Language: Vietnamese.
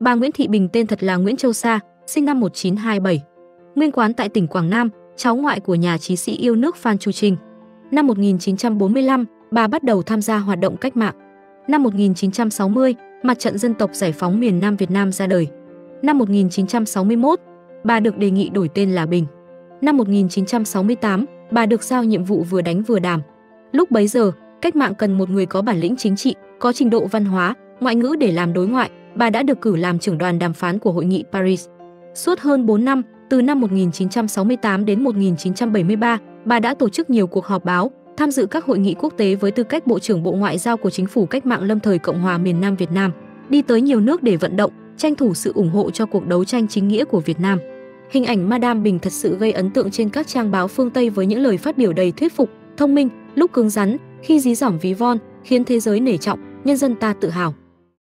Bà Nguyễn Thị Bình tên thật là Nguyễn Châu Sa, sinh năm 1927. Nguyên quán tại tỉnh Quảng Nam, cháu ngoại của nhà trí sĩ yêu nước Phan Chu Trinh. Năm 1945, bà bắt đầu tham gia hoạt động cách mạng. Năm 1960, Mặt trận dân tộc giải phóng miền Nam Việt Nam ra đời. Năm 1961, bà được đề nghị đổi tên là Bình. Năm 1968, bà được giao nhiệm vụ vừa đánh vừa đàm. Lúc bấy giờ, cách mạng cần một người có bản lĩnh chính trị, có trình độ văn hóa, ngoại ngữ để làm đối ngoại. Bà đã được cử làm trưởng đoàn đàm phán của hội nghị Paris. Suốt hơn 4 năm, từ năm 1968 đến 1973, bà đã tổ chức nhiều cuộc họp báo, tham dự các hội nghị quốc tế với tư cách Bộ trưởng Bộ Ngoại giao của Chính phủ Cách mạng Lâm thời Cộng hòa miền Nam Việt Nam, đi tới nhiều nước để vận động, tranh thủ sự ủng hộ cho cuộc đấu tranh chính nghĩa của Việt Nam. Hình ảnh Madame Bình thật sự gây ấn tượng trên các trang báo phương Tây với những lời phát biểu đầy thuyết phục, thông minh, lúc cứng rắn, khi dí dỏm ví von, khiến thế giới nể trọng, nhân dân ta tự hào.